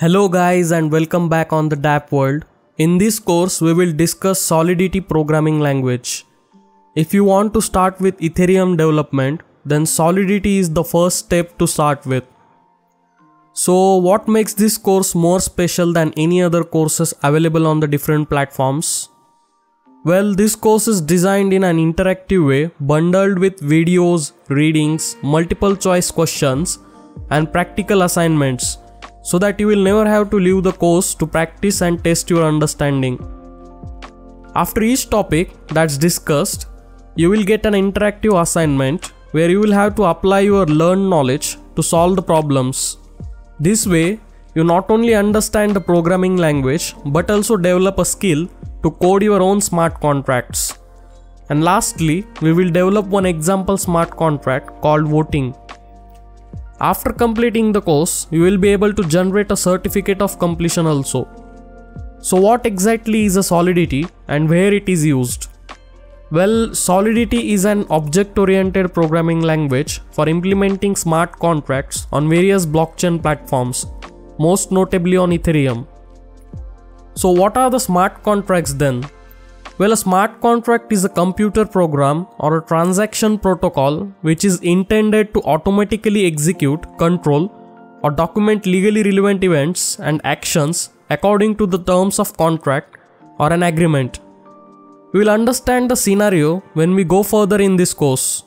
Hello guys and welcome back on the DApp world. In this course we will discuss Solidity programming language. If you want to start with Ethereum development then Solidity is the first step to start with. So what makes this course more special than any other courses available on the different platforms? Well, this course is designed in an interactive way, bundled with videos, readings, multiple choice questions, and practical assignments, so that you will never have to leave the course to practice and test your understanding. After each topic that's discussed, you will get an interactive assignment where you will have to apply your learned knowledge to solve the problems. This way, you not only understand the programming language but also develop a skill to code your own smart contracts. And lastly, we will develop one example smart contract called voting. After completing the course, you will be able to generate a certificate of completion also. So what exactly is a Solidity and where it is used? Well, Solidity is an object-oriented programming language for implementing smart contracts on various blockchain platforms, most notably on Ethereum. So what are the smart contracts then? Well, a smart contract is a computer program or a transaction protocol which is intended to automatically execute, control, or document legally relevant events and actions according to the terms of contract or an agreement. We will understand the scenario when we go further in this course.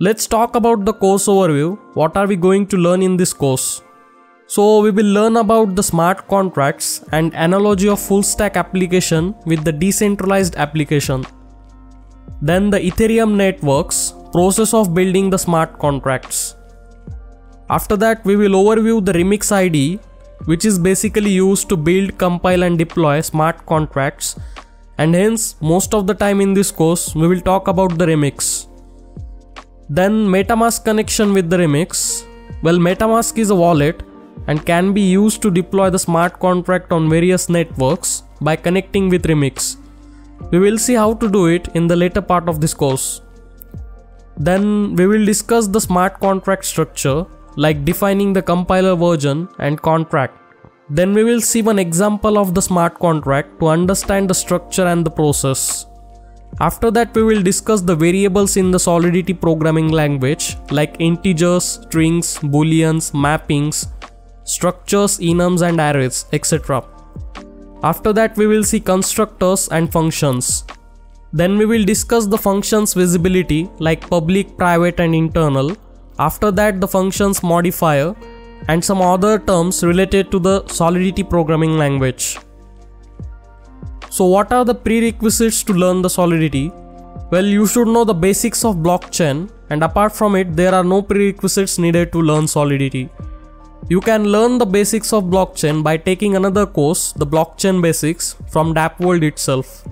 Let's talk about the course overview. What are we going to learn in this course? So we will learn about the smart contracts and analogy of full stack application with the decentralized application. Then the Ethereum networks, process of building the smart contracts. After that we will overview the Remix IDE which is basically used to build, compile and deploy smart contracts and hence most of the time in this course we will talk about the Remix. Then MetaMask connection with the Remix. Well MetaMask is a wallet and can be used to deploy the smart contract on various networks by connecting with Remix. We will see how to do it in the later part of this course. Then we will discuss the smart contract structure like defining the compiler version and contract. Then we will see one example of the smart contract to understand the structure and the process. After that we will discuss the variables in the Solidity programming language like integers, strings, booleans, mappings, structures, enums and arrays, etc. After that we will see constructors and functions. Then we will discuss the functions visibility like public, private and internal. After that the functions modifier and some other terms related to the Solidity programming language. So what are the prerequisites to learn the Solidity? Well, you should know the basics of blockchain and apart from it, there are no prerequisites needed to learn Solidity. You can learn the basics of blockchain by taking another course, the blockchain basics from Dapp World itself.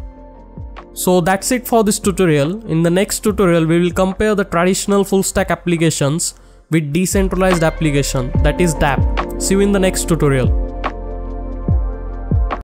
So that's it for this tutorial. In the next tutorial, we will compare the traditional full stack applications with decentralized application that is Dapp. See you in the next tutorial.